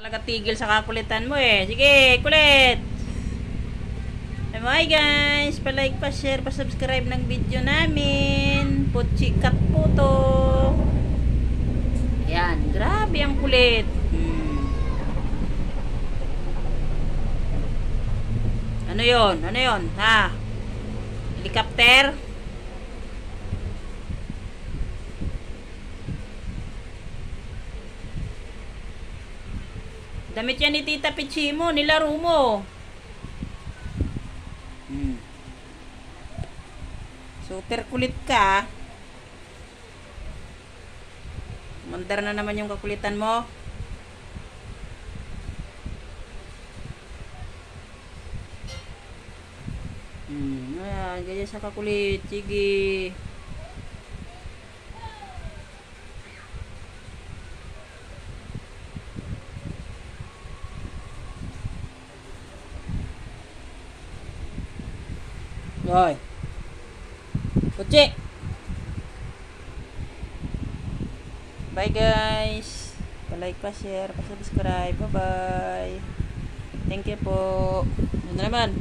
Talaga tigil sa kakulitan mo eh. Sige, kulit! Hi guys! Pa-like, pa-share, pa-subscribe ng video namin. Putsi kat po to. Yan, grabe ang kulit. Hmm. Ano yon? Ano yon? Ha? Helicopter? Damit yan ni Tita Pichimo, nilaro mo. Hmm. Super kulit ka. Mandar na naman yung kakulitan mo. Hmm, ayan, ganyan sa kakulit. Sige. Rồi. Kutsi. Bye guys. Pa-like, pa-share, pa-subscribe. Bye-bye. Thank you po. Ano naman?